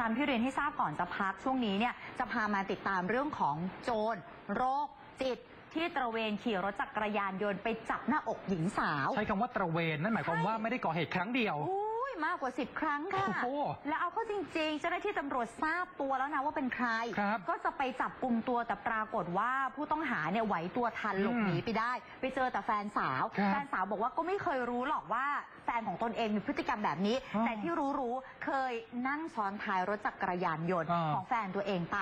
ตามที่เรียนให้ทราบก่อนจะพักช่วงนี้เนี่ยจะพามาติดตามเรื่องของโจรโรคจิตที่ตระเวนขี่รถจักรยานยนต์ไปจับหน้าอกหญิงสาว ใช้คำว่าตระเวน นั่นหมายความว่าไม่ได้ก่อเหตุครั้งเดียว มากกว่า 10 ครั้งค่ะ โอ้โหแล้วเอาเข้าจริงๆ เจ้าหน้าที่ตำรวจทราบตัวแล้วนะว่าเป็นใคร ครับก็จะไปจับกลุ่มตัวแต่ปรากฏว่าผู้ต้องหาเนี่ยไหวตัวทันหลบหนีไปได้ ไปเจอแต่แฟนสาว ครับแฟนสาวบอกว่าก็ไม่เคยรู้หรอกว่าแฟนของตนเองมีพฤติกรรมแบบนี้ อ๋อแต่ที่รู้ๆเคยนั่งซ้อนท้ายรถจักรยานยนต์อ่า ของแฟนตัวเองไป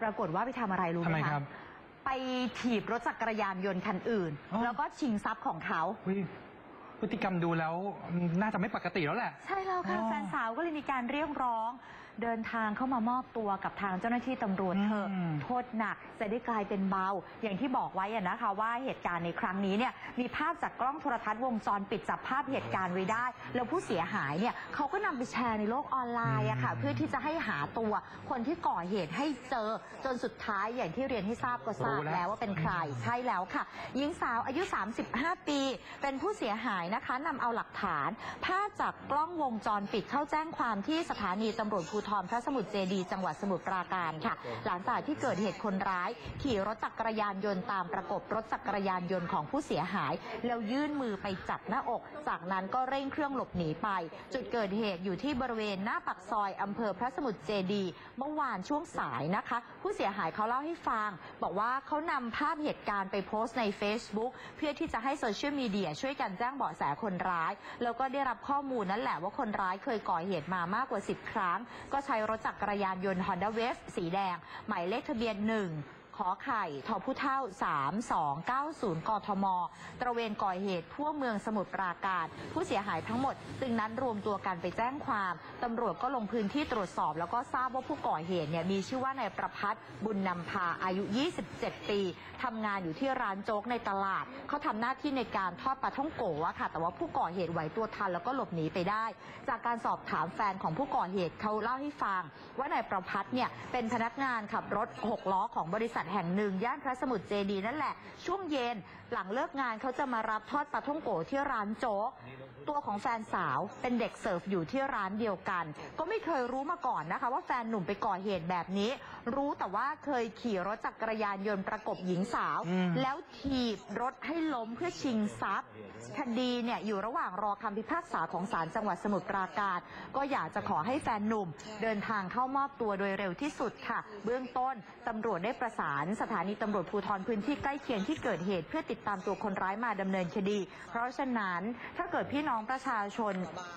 ปรากฏว่าไปทำอะไรรู้ทำไหไมมครัคะบ ไปถีบรถจักรยานยนต์คันอื่น อ๋อ แล้วก็ชิงทรัพย์ของเขา อุ๊ย พฤติกรรมดูแล้วน่าจะไม่ปกติแล้วแหละ ใช่แล้วค่ะ อ๋อ แฟนสาวก็เลยมีการเรียกร้อง เดินทางเข้ามามอบตัวกับทางเจ้าหน้าที่ตำรวจเถอะอืม โทษหนักจะได้กลายเป็นเบา อย่างที่บอกไว้อะนะคะ ว่าเหตุการณ์ในครั้งนี้เนี่ยมีภาพจากกล้องโทรทัศน์วงจรปิดจับภาพเหตุการณ์ไว้ได้ แล้วผู้เสียหายเนี่ยเขาก็นำไปแชร์ในโลกออนไลน์อะค่ะอืมเพื่อที่จะให้หาตัวคนที่ก่อเหตุให้เจอจนสุดท้ายอย่างที่เรียนให้ทราบก็ทราบรู้แล้ว แล้วว่าเป็นใคร ใช่แล้วค่ะ หญิงสาวอายุ 35 ปี เป็นผู้เสียหายนะคะนำเอาหลักฐาน ภาพจากกล้องวงจรปิดเข้าแจ้งความที่สถานีตำรวจภูธรพระสมุทรเจดีย์จังหวัดสมุทรปราการค่ะ หลังจากที่เกิดเหตุคนร้าย ขี่รถจักรยานยนต์ตามประกบรถจักรยานยนต์ของผู้เสียหาย แล้วยื่นมือไปจับหน้าอก จากนั้นก็เร่งเครื่องหลบหนีไป จุดเกิดเหตุอยู่ที่บริเวณหน้าปากซอยอำเภอพระสมุทรเจดีย์เมื่อวานช่วงสายนะคะ ผู้เสียหายเขาเล่าให้ฟัง บอกว่าเขานำภาพเหตุการณ์ไปโพสต์ใน Facebook เพื่อที่จะให้โซเชียลมีเดียช่วยกันแจ้งเบาะแสคนร้าย แล้วก็ได้รับข้อมูลนั่นแหละว่าคนร้ายเคยก่อเหตุมามากกว่า 10 ครั้งก็ใช้รถจักรยานยนต์ Honda Wave สีแดง หมายเลขทะเบียน 1 ขอไข่ทอผู้เท่า 3290 กทม ตระเวนก่อเหตุทั่วเมืองสมุทรปราการ ผู้เสียหายทั้งหมด จึงนัดรวมตัวกันไปแจ้งความตำรวจก็ลงพื้นที่ตรวจสอบ แล้วก็ทราบว่าผู้ก่อเหตุเนี่ยมีชื่อว่านายประพัฒน์บุญนำพาอายุ 27 ปีทำงานอยู่ที่ร้านโจ๊กในตลาด เขาทำหน้าที่ในการทอดปลาท่องโกะค่ะ แต่ว่าผู้ก่อเหตุไหวตัวทันแล้วก็หลบหนีไปได้ จากการสอบถามแฟนของผู้ก่อเหตุเขาเล่าให้ฟัง ว่านายประพัฒน์เนี่ยเป็นพนักงานขับรถหกล้อของบริษัทแห่งหนึ่ง ย่านพระสมุทรเจดีย์นั่นแหละ ช่วงเย็นหลังเลิกงานเขาจะมารับทอดปลาท่องโกะที่ร้านโจ๊ก ตัวของแฟนสาวเป็นเด็กเสิร์ฟอยู่ที่ร้านเดียวกัน ก็ไม่เคยรู้มาก่อนนะคะ ว่าแฟนหนุ่มไปก่อเหตุแบบนี้ รู้แต่ว่าเคยขี่รถจักรยานยนต์ประกบหญิงสาวอืมแล้วถีบรถให้ล้มเพื่อชิงทรัพย์คดีเนี่ยอยู่ระหว่างรอคำพิพากษาของศาลจังหวัดสมุทรปราการ ก็อยากจะขอให้แฟนหนุ่ม เดินทางเข้ามอบตัวโดยเร็วที่สุดค่ะ เบื้องต้นตำรวจได้ประสานสถานีตำรวจภูธรพื้นที่ใกล้เคียงที่เกิดเหตุ เพื่อติดตามตัวคนร้ายมาดำเนินคดี เพราะฉะนั้นถ้าเกิดพี่น้องประชาชน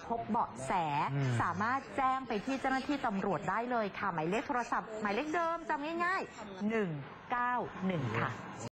พบเบาะแสสามารถแจ้งไปที่เจ้าหน้าที่ตำรวจได้เลยค่ะ หมายเลขโทรศัพท์ หมายเลขเดิมจำง่ายๆ 191 ค่ะ